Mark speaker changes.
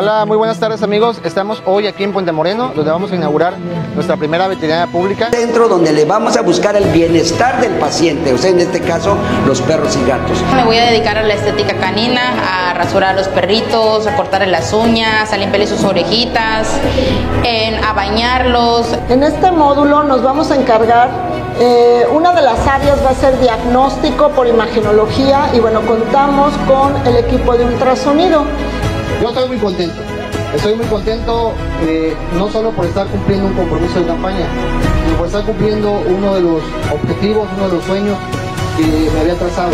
Speaker 1: Hola, muy buenas tardes amigos. Estamos hoy aquí en Puente Moreno, donde vamos a inaugurar nuestra primera veterinaria pública.
Speaker 2: Centro donde le vamos a buscar el bienestar del paciente, o sea, en este caso, los perros y gatos.
Speaker 3: Me voy a dedicar a la estética canina, a rasurar a los perritos, a cortarle las uñas, a limpiarle sus orejitas, en- a bañarlos.
Speaker 4: En este módulo nos vamos a encargar, eh, una de las áreas va a ser diagnóstico por imagenología y bueno, contamos con el equipo de ultrasonido.
Speaker 1: Yo estoy muy contento. Estoy muy contento eh, no solo por estar cumpliendo un compromiso de campaña, sino por estar cumpliendo uno de los objetivos, uno de los sueños que me había trazado.